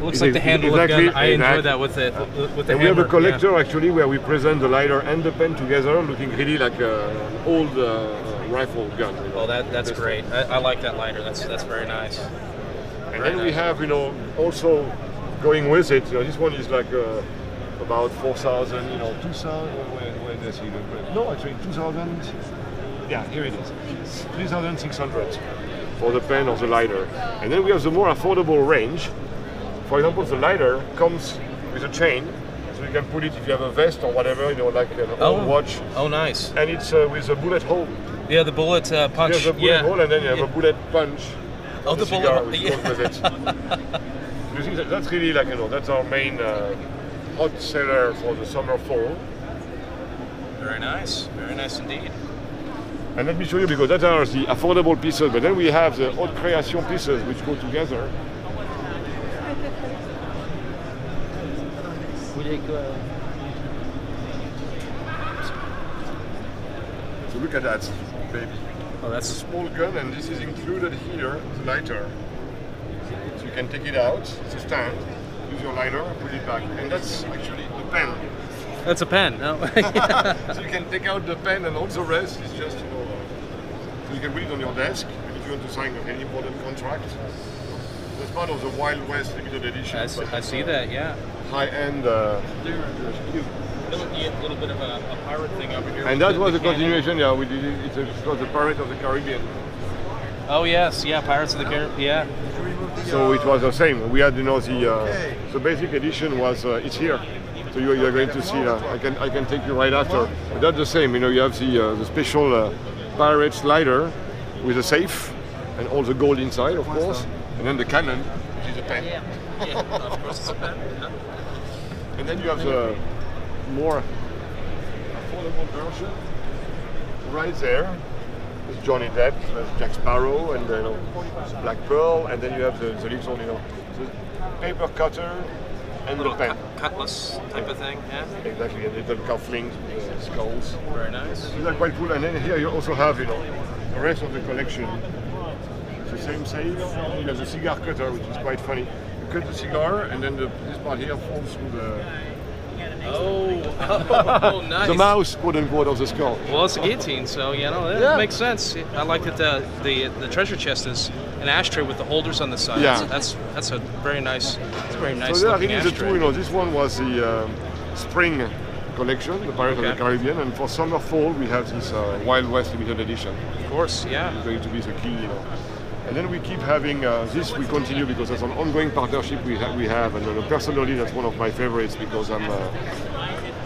It looks like the handle Exactly, gun. I enjoy that with it with the And we have a collector actually where we present the lighter and the pen together, looking really like a- an old uh, rifle gun. you know. Well, that that's great. I, I like that lighter. That's that's very nice. And Very then we have, you know, also going with it. You know, this one is like uh, about 4,000, you know, 2,000. Where, where does? No, actually 2,000. Yeah, here it is. 3,600 for the pen or the lighter. And then we have the more affordable range. For example, the lighter comes with a chain, so you can put it if you have a vest or whatever, you know, like an old watch. Oh, nice. And it's uh, with a bullet hole. Yeah, the bullet uh, punch. There's a bullet yeah. hole, and then you have Yeah. a bullet punch. Oh, the bullet cigar which yeah. goes with it. you see, that, that's really like you know, that's our main uh, hot seller for the summer fall. Very nice. Very nice indeed. And let me show you because that are the affordable pieces, but then we have the haute création pieces which go together. So look at that, baby. Oh, that's a Small gun, and this is included here, the lighter. So you can take it out, it's a stand, use your lighter, put it back, and that's actually the pen. that's a pen. Oh. so you can take out the pen and all the rest is just, you know, uh, you can read on your desk and if you want to sign any important contract. That's part of the Wild West limited edition. I, see, I see that. Yeah. High-end. Uh, Little, little bit of a, a pirate thing over here. and that was a continuation, yeah, we did it, it's a, it was the Pirate of the Caribbean. Oh yes, yeah, Pirates of the Caribbean. Yeah. So it was the same. We had, you know, the uh, the basic edition was uh, it's here. So you, you're going to see that. I can I can take you right after. But that's the same. You know, you have the uh, the special uh, pirate slider with a safe and all the gold inside, of course, and then the cannon, which is a pen. Yeah, of course it's a pen. And then you have the more affordable version right there. There's Johnny Depp, there's Jack Sparrow, and uh, you know, Black Pearl, and then you have the, the little, you know, the paper cutter and Little the pen. cut- cutlass type of thing. Yeah. Exactly, and little cufflinks uh, skulls. Very nice. These are quite cool. And then here you also have, you know, the rest of the collection. It's the same safe. You have the cigar cutter, which is quite funny. You cut the cigar, and then the, this part here falls through the, Oh, oh, nice. the mouse, quote unquote, of the skull. Well, it's a guillotine, so you know that Yeah. makes sense. I like that the, the the treasure chest is an ashtray with the holders on the side. Yeah. That's that's a very nice, it's a very nice so there are looking really the ashtray. two, you know, this one was the um, spring collection, the Pirates of the Caribbean, and for summer fall we have this uh, Wild West limited edition. Of course, yeah. It's going to be the key, you know. And then we keep having uh, this. We continue because it's an ongoing partnership we, ha- we have, and uh, personally that's one of my favorites because I'm. Uh,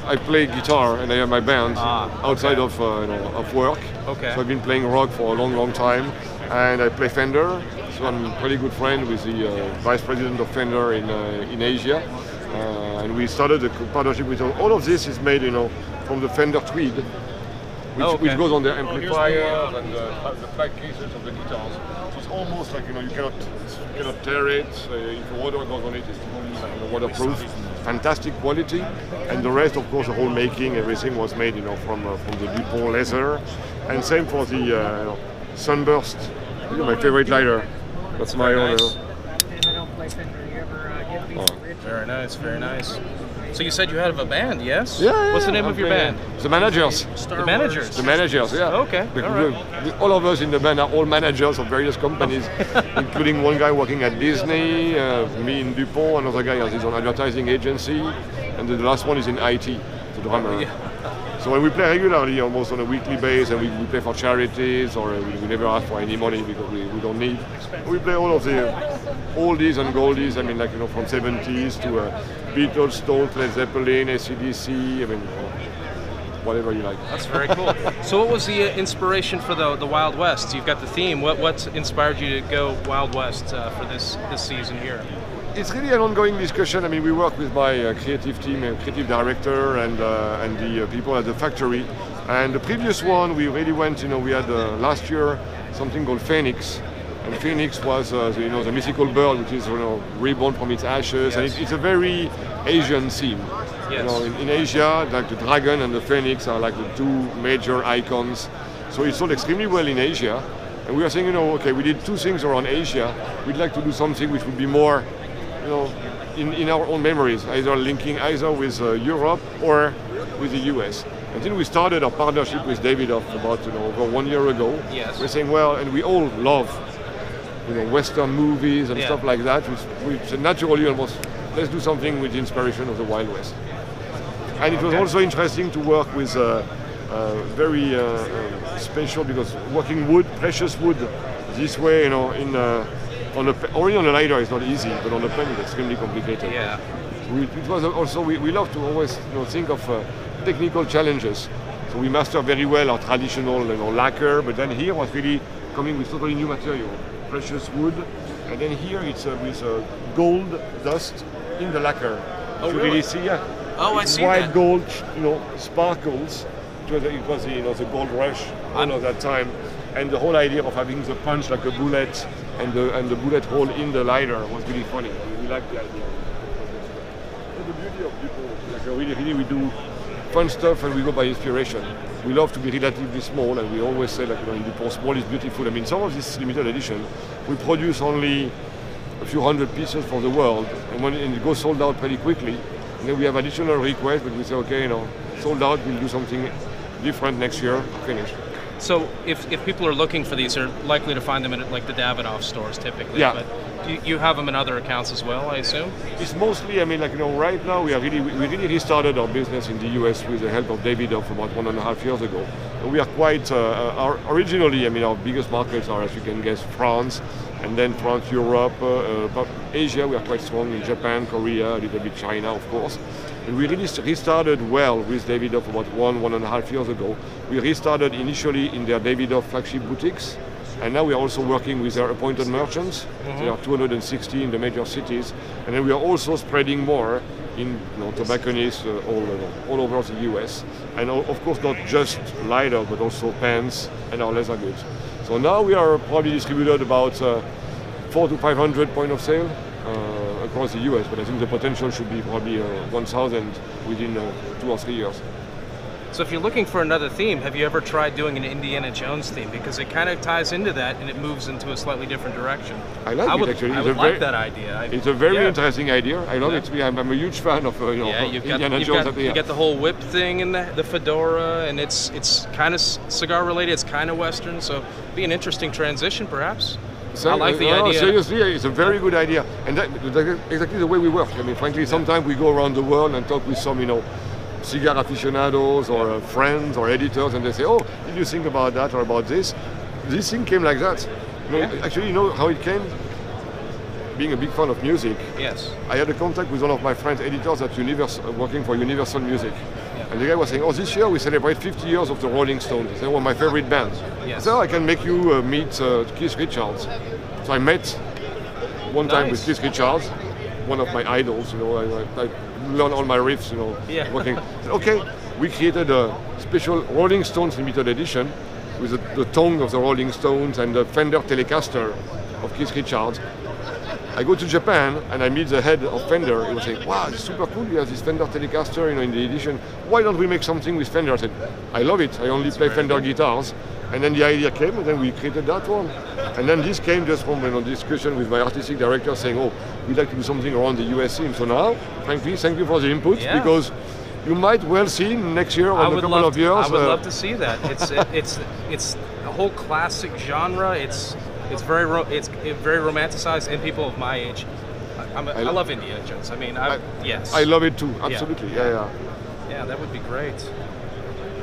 I play guitar and I have my band Ah, outside of uh, you know, of work. Okay. So I've been playing rock for a long, long time, and I play Fender. So I'm a pretty good friend with the uh, vice president of Fender in uh, in Asia, uh, and we started a partnership with all of this is made, you know, from the Fender Tweed, which, Oh, okay. which goes on the here's the amplifiers and the, the back cases of the guitars. So it's almost like you know you cannot you cannot tear it. Uh, if the water goes on it, it's totally like, you know, waterproof. Fantastic quality, and the rest, of course, the whole making, everything was made, you know, from uh, from the Dupont leather, and same for the uh, Sunburst, you know, my favorite lighter. That's my Very own. nice. uh, And I don't play Fender. Ever uh, get a piece Oh. Very nice, very nice. So you said you had a band, yes? Yeah, yeah, What's the name I'm of your playing- band? The managers. The managers. The managers, yeah. Okay, Because all right. we- we- all of us in the band are all managers of various companies, including one guy working at Disney, uh, me in Dupont, another guy has his own advertising agency, and the last one is in IT, the drummer. Yeah. So when we play regularly, almost on a weekly basis, and we, we play for charities, or uh, we, we never ask for any money because we, we don't need. We play all of the oldies and goldies. I mean, like you know, from 70s to uh, Beatles, Stones, Led Zeppelin, ACDC. I mean, whatever you like. That's very cool. so what was the uh, inspiration for the the Wild West? You've got the theme. What what inspired you to go Wild West uh, for this this season here? It's really an ongoing discussion. I mean, we work with my uh, creative team, uh, creative director, and uh, and the uh, people at the factory. And the previous one, we really went. You know, we had uh, last year something called Phoenix, and Phoenix was uh, the, you know the mythical bird, which is you know reborn from its ashes, and it, it's a very Asian theme. Yes. You know, in, in Asia, like the dragon and the phoenix are like the two major icons. So it sold extremely well in Asia. And we are saying, you know, okay, we did two things around Asia. We'd like to do something which would be more you know, in, in our own memories, either linking either with uh, Europe or with the US. Until we started our partnership with Davidoff about you know over one year ago. Yes. We're saying, well, and we all love you know Western movies and Yeah. stuff like that. Said naturally almost let's do something with the inspiration of the Wild West. And it was also interesting to work with uh, uh, very uh, uh, special because working wood, precious wood, this way, you know, in uh, on a already on a lighter is not easy, but on a pen it's extremely complicated. Yeah. We, it was also we, we love to always you know, think of uh, technical challenges. So we master very well our traditional you know, lacquer, but then here was really coming with totally new material, precious wood, and then here it's uh, with uh, gold dust in the lacquer. Oh, to really? see, yeah. Oh, I It's see white that. gold, you know, sparkles. It was, it was you know the gold rush all of that time, and the whole idea of having the punch like a bullet and the and the bullet hole in the lighter was really funny. I mean, we liked the idea. That's the beauty of people. Like really, really, we do fun stuff and we go by inspiration. We love to be relatively small, and we always say like you know, in Dupont, small is beautiful. I mean, some of this limited edition, we produce only a few hundred pieces for the world, and when and it goes sold out pretty quickly. And then we have additional requests, but we say, okay, you know, sold out, we'll do something different next year, finish. So if, if people are looking for these, they're likely to find them in like the Davidoff stores typically. Yeah. But you, you have them in other accounts as well, I assume. It's mostly, I mean, like you know, right now we are really, we really restarted our business in the US with the help of Davidoff about one and a half years ago. And we are quite, uh, our, originally, I mean, our biggest markets are, as you can guess, France, and then France, Europe, uh, uh, Asia. We are quite strong in Japan, Korea, a little bit China, of course. And we really restarted well with Davidoff about one, one and a half years ago. We restarted initially in their Davidoff flagship boutiques. And now we are also working with their appointed merchants. There are 260 in the major cities. And then we are also spreading more in you know, tobacconists uh, all, uh, all over the US. And of course, not just lighter, but also pens and our leather goods. So now we are probably distributed about uh, four to 500 point of sale across the US, but I think the potential should be probably uh, 1,000 within uh, two or three years. So if you're looking for another theme, have you ever tried doing an Indiana Jones theme? Because it kind of ties into that and it moves into a slightly different direction. I like I it, would, actually. I would like very- that idea. I- It's a very yeah. interesting idea. I love Yeah. it. I'm, I'm a huge fan of uh, you know, Yeah, you've got, Indiana you've Jones. got, you got the whole whip thing and the, the fedora, and it's it's kind of cigar related. It's kind of western, so be an interesting transition, perhaps. So, I like the no, no, idea. Seriously, it's a very good idea, and that, that's exactly the way we work. I mean, frankly, sometimes we go around the world and talk with some, you know, cigar aficionados or uh, friends or editors, and they say, "Oh, did you think about that or about this?" This thing came like that. You know, Yeah. Actually, you know how it came? Being a big fan of music, Yes. I had a contact with one of my friends, editors at Universal, working for Universal Music. Yeah. And the guy was saying, oh, this year we celebrate 50 years of the Rolling Stones. He said, well, my favorite band. Yes. So I can make you uh, meet uh, Keith Richards. So I met one time with Keith Richards, one of my idols, you know, I, I, I learned all my riffs, you know, Yeah. working. okay, we created a special Rolling Stones limited edition with the, the tongue of the Rolling Stones and the Fender Telecaster of Keith Richards. I go to Japan and I meet the head of Fender. He was saying, "Wow, it's super cool. You have this Fender Telecaster, you know, in the edition. Why don't we make something with Fender?" I said, "I love it. I only play Fender guitars." And then the idea came, and then we created that one. And then this came just from you know, discussion with my artistic director, saying, "Oh, we'd like to do something around the US theme." So now, frankly, thank you for the input Yeah. because you might well see next year or in a couple love. of years. I would uh, love to see that. It's it, it's it's a whole classic genre. It's it's very ro- it's very romanticized, and people of my age. I, I'm a, I, I- love Indiana Jones. I mean, I, I- yes. I love it too. Absolutely. Yeah, yeah. Yeah, that would be great.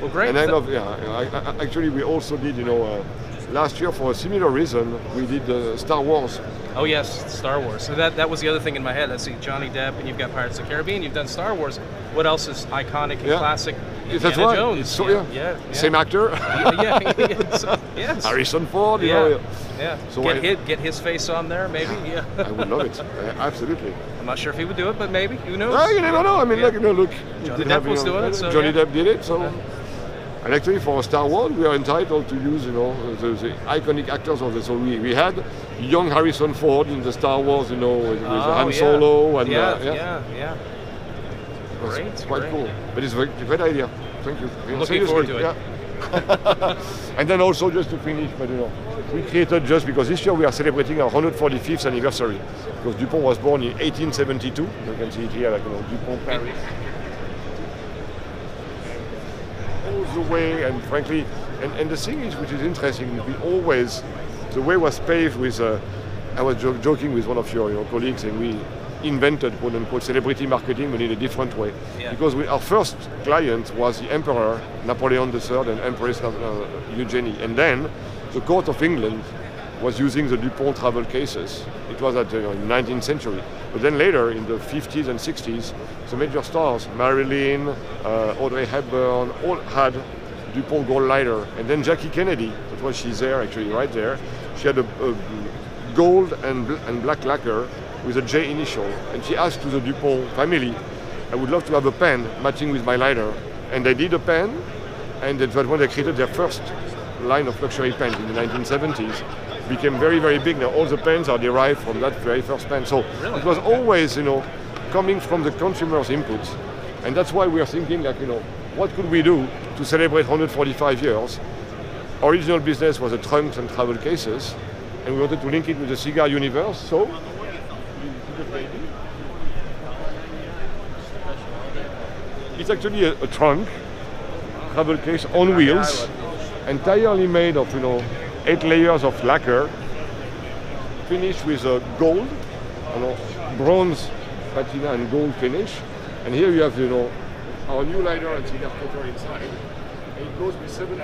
Well, great. And I love, yeah. I, I, actually, we also did, you know, uh, last year for a similar reason, we did uh, Star Wars. Oh yes, Star Wars. So that that was the other thing in my head. I see Johnny Depp, and you've got Pirates of the Caribbean. You've done Star Wars. What else is iconic and Yeah. classic? Yes, That's right. Jones. So, yeah, yeah. yeah. Same actor, yeah, yeah. So- yes. Harrison Ford. You Yeah, know, yeah. So get I- his, get his face on there, maybe. Yeah. I would love it. Absolutely. I'm not sure if he would do it, but maybe. Who knows? Well, you never know. I mean, look, you know, look. Johnny Depp was doing it, so, Johnny. Depp did it, so. And actually, for Star Wars, we are entitled to use, you know, the, the iconic actors of the. So we, we had young Harrison Ford in the Star Wars, you know, with, Oh, Han yeah. Solo, and yeah, uh, yeah, yeah, was Great, quite great. cool. But it's a great idea. Thank you. Looking Seriously, forward to it. Yeah. and then also just to finish, but you know, we created just because this year we are celebrating our 145th anniversary. Because Dupont was born in 1872. You can see it here, like you know, Dupont Paris. All the way, and frankly, and, and the thing is, which is interesting, we always, the way was paved with. Uh, I was jo- joking with one of your, your colleagues, and we invented quote unquote celebrity marketing, but in a different way. Yeah. Because we, our first client was the Emperor Napoleon III and Empress uh, Eugenie, and then the court of England was using the Dupont travel cases. It was at the in 19th century. But then later, in the 50s and 60s, the major stars, Marilyn, uh, Audrey Hepburn, all had Dupont gold lighter. And then Jackie Kennedy, that was she's there actually, right there. She had a, a gold and, bl- and black lacquer with a J initial. And she asked to the Dupont family, I would love to have a pen matching with my lighter. And they did a pen, and that was when they created their first line of luxury pens in the 1970s. Became very, very big. Now all the pens are derived from that very first pen. So it was always, you know, coming from the consumer's input. And that's why we are thinking like, you know, what could we do to celebrate 145 years? Original business was the trunks and travel cases, and we wanted to link it with the cigar universe. So, it's actually a, a trunk, travel case on wheels, entirely made of you know eight layers of lacquer, finished with a gold, you know, bronze patina and gold finish. And here you have you know our new lighter and cigar cutter inside. And it goes with 72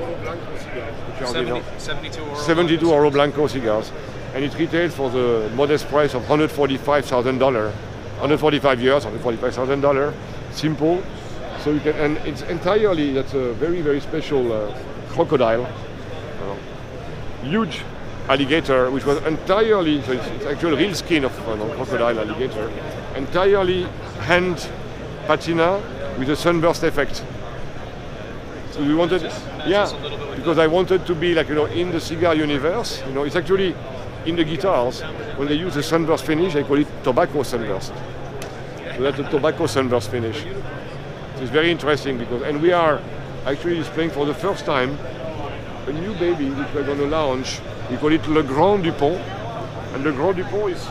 Oro Blanco cigars, which are you know, 70, 72 Oro 72 Oro Blanco cigars, and it retails for the modest price of $145,000. 145 years, $145,000. Simple. So you can, and it's entirely, that's a very, very special uh, crocodile. Uh, huge alligator, which was entirely, so it's, it's actual real skin of uh, no, crocodile alligator, entirely hand patina with a sunburst effect. So we wanted, yeah, just a little bit like because I wanted to be like you know in the cigar universe. You know, it's actually in the guitars when they use the sunburst finish, they call it tobacco sunburst. So that's a tobacco sunburst finish. It's very interesting because, and we are actually displaying for the first time a new baby which we're going to launch. We call it Le Grand Dupont, and Le Grand Dupont is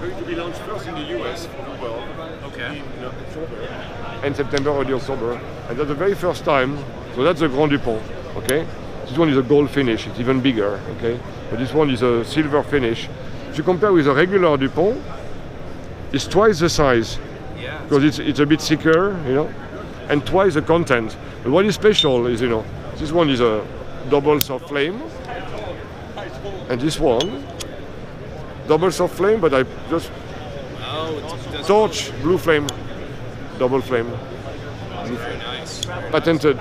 going to be launched first in the US for the world Okay. in October and September, early October. And that's the very first time. So that's the Grand Dupont. Okay. This one is a gold finish. It's even bigger. Okay. But this one is a silver finish. If you compare with a regular Dupont, it's twice the size Yeah. because it's it's a bit thicker, you know, and twice the content. But what is special is you know this one is a double soft flame, and this one double soft flame, but I just Oh, torch blue flame, double flame. very nice. patented.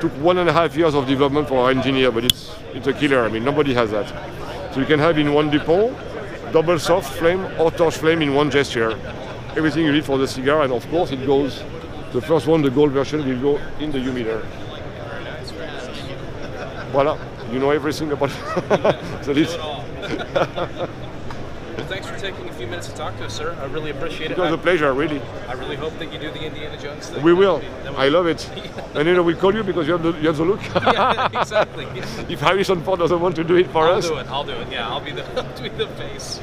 Took one and a half years of development for our engineer, but it's it's a killer. I mean, nobody has that. So you can have in one Dupont, double soft flame or torch flame in one gesture. Everything you need for the cigar, and of course it goes. The first one, the gold version, will go in the humidor. Voila, you know everything about. so this, Do it all. Well, thanks for taking a few minutes to talk to us, sir. I really appreciate it. it was a I, pleasure, really. I really hope that you do the Indiana Jones thing. We will. That would I love it. And you know, we'll call you because you have the, you have the look. yeah, exactly. if Harrison Ford doesn't want to do it for I'll us, do it. I'll do it. Yeah, I'll be the, I'll be the face.